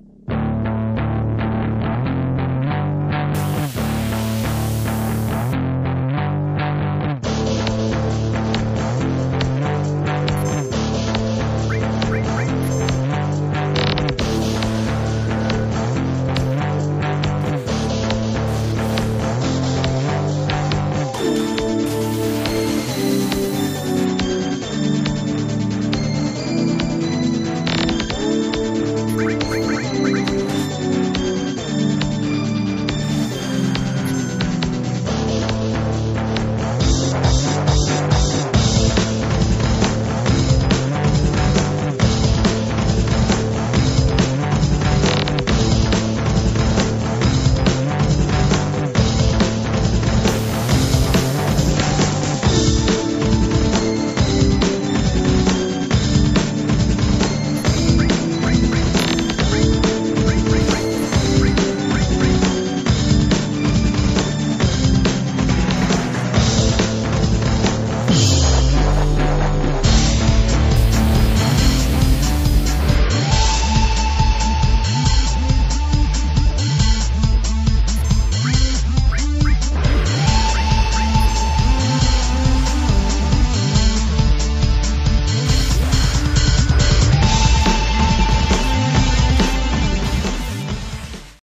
you